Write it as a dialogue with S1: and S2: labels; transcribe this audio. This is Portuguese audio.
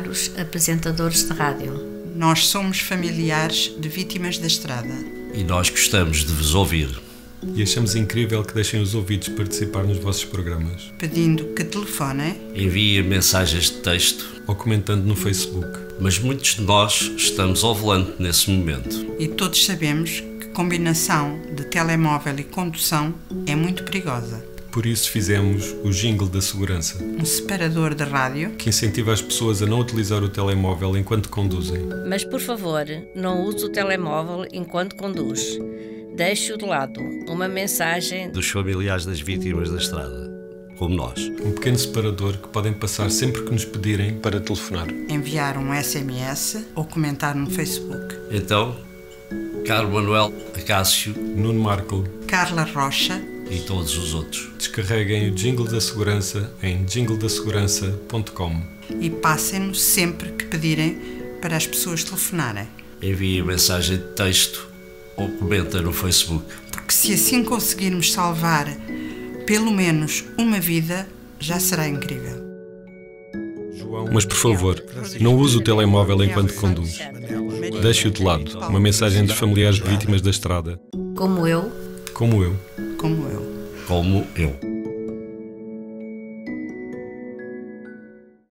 S1: caros apresentadores de rádio.
S2: Nós somos familiares de vítimas da estrada.
S3: E nós gostamos de vos ouvir.
S4: E achamos incrível que deixem os ouvidos participar nos vossos programas.
S2: Pedindo que telefonem,
S3: Enviem mensagens de texto,
S4: Ou comentando no Facebook.
S3: mas muitos de nós estamos ao volante nesse momento.
S2: e todos sabemos que combinação de telemóvel e condução é muito perigosa.
S4: Por isso fizemos o jingle da segurança,
S2: Um separador de rádio
S4: que incentiva as pessoas a não utilizar o telemóvel enquanto conduzem.
S1: Mas por favor, não use o telemóvel enquanto conduz. Deixe-o de lado. Uma mensagem
S3: Dos familiares das vítimas da estrada, como nós.
S4: Um pequeno separador que podem passar sempre que nos pedirem para telefonar.
S2: enviar um SMS ou comentar no Facebook.
S3: Então, caro Manuel Acácio
S4: Nuno Marco,
S2: Carla Rocha,
S3: e todos os outros.
S4: descarreguem o jingle da segurança em jingledasegurança.com.
S2: e passem-nos sempre que pedirem para as pessoas telefonarem.
S3: Enviem mensagem de texto ou comenta no Facebook.
S2: Porque se assim conseguirmos salvar pelo menos uma vida, já será incrível.
S4: Mas por favor, não use o telemóvel enquanto conduz. Deixe-o de lado. Uma mensagem dos familiares de vítimas da estrada.
S1: como eu
S4: Como eu.
S2: Como eu.
S3: Como eu.